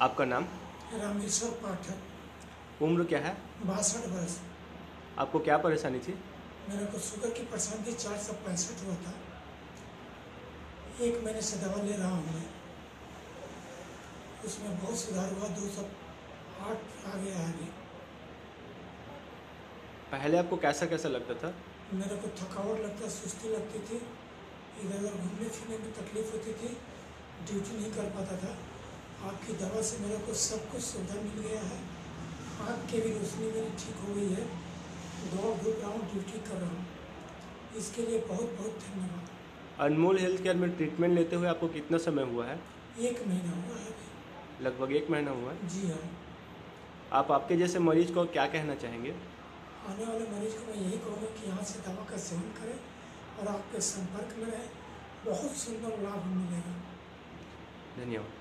आपका नाम? रामेश्वर पाठक। उम्र क्या है? बासठ वर्ष। आपको क्या परेशानी थी? मेरे को शुगर की परेशानी थी चार सौ पैंसठ हुआ था। एक महीने से दवा ले रहा हूँ मैं। उसमें बहुत सुधार हुआ दो सौ आठ आ गया आगे। पहले आपको कैसा कैसा लगता था? मेरे को थकावट लगता सुस्ती लगती थी। इधर उधर घूमने फिरने में तकलीफ़ होती थी ड्यूटी नहीं कर पाता था। आपकी दवा से मेरे को सब कुछ सुविधा मिल गया है। आँख की भी रोशनी मेरी ठीक हो गई है। दौड़ धूप रहा हूँ ड्यूटी कर रहा हूँ। इसके लिए बहुत बहुत धन्यवाद। अनमोल हेल्थ केयर में ट्रीटमेंट लेते हुए आपको कितना समय हुआ है? एक महीना हुआ है लगभग एक महीना हुआ है? जी हाँ। आप आपके जैसे मरीज़ को क्या कहना चाहेंगे? आने वाले मरीज़ को मैं यही कहूँगा कि यहाँ से दवा का सेवन करें और आपके संपर्क में रहें। बहुत सुंदर लाभ मिलेगा। धन्यवाद।